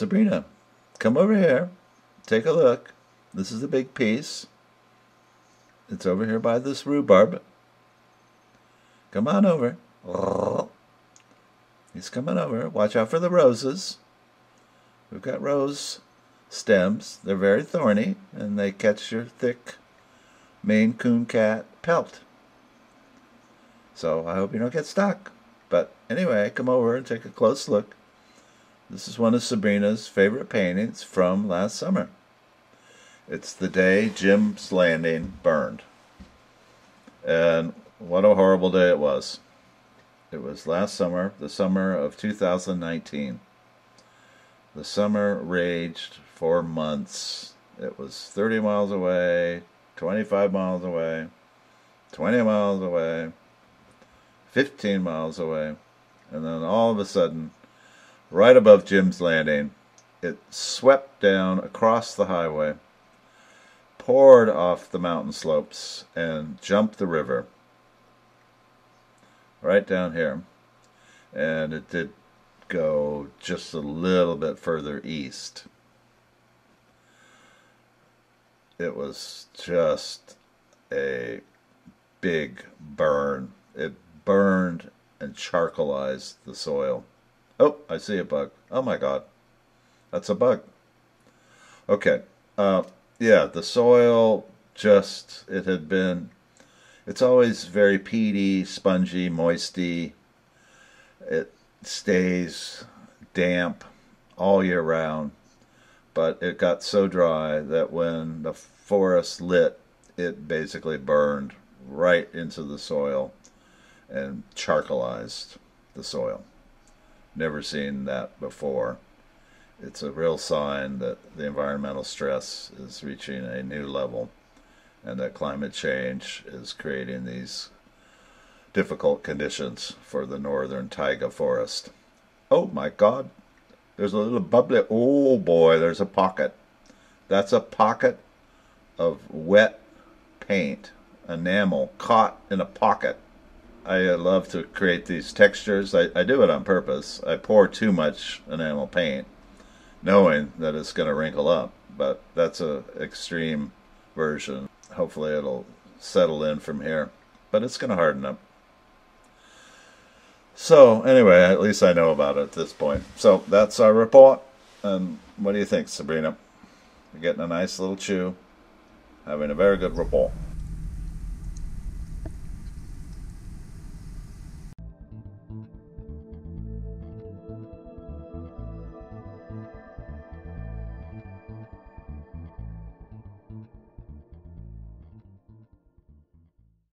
Sabrina, come over here. Take a look. This is the big piece. It's over here by this rhubarb. Come on over. He's coming over. Watch out for the roses. We've got rose stems. They're very thorny and they catch your thick Maine Coon cat pelt. So I hope you don't get stuck. But anyway, come over and take a close look. This is one of Sabrina's favorite paintings from last summer. It's the day Jim's Landing burned. And what a horrible day it was. It was last summer, the summer of 2019. The summer raged for months. It was 30 miles away, 25 miles away, 20 miles away, 15 miles away, and then all of a sudden, right above Jim's Landing, it swept down across the highway poured off the mountain slopes and jumped the river right down here. And it did go just a little bit further east. It was just a big burn. It burned and charcoalized the soil. Oh, I see a bug. Oh my god. That's a bug. Okay. Uh, yeah, the soil just, it had been, it's always very peaty, spongy, moisty. It stays damp all year round, but it got so dry that when the forest lit, it basically burned right into the soil and charcoalized the soil. Never seen that before it's a real sign that the environmental stress is reaching a new level and that climate change is creating these difficult conditions for the northern taiga forest. Oh my god, there's a little bubbly, oh boy, there's a pocket. That's a pocket of wet paint, enamel, caught in a pocket. I uh, love to create these textures. I, I do it on purpose. I pour too much enamel paint knowing that it's going to wrinkle up. But that's a extreme version. Hopefully it'll settle in from here. But it's going to harden up. So anyway, at least I know about it at this point. So that's our report. And what do you think, Sabrina? You're getting a nice little chew. Having a very good report.